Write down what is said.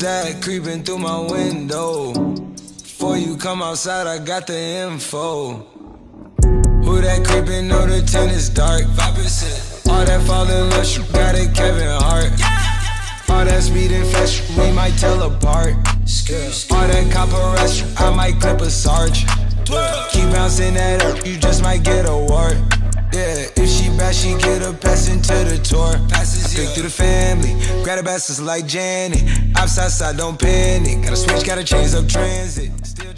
that creeping through my window? Before you come outside, I got the info. Who that creeping? Know the tint is dark. 5%. All that falling love, you got it, Kevin Hart. All that speed and flash, we might tell apart. All that copper rush, I might clip a sarge. Keep bouncing that up, you just might get a wart. Yeah, if she bad, she get a pass. I pick through the family, grab the bastards like Janet. Outside side, don't panic. Gotta switch, gotta change up transit. Still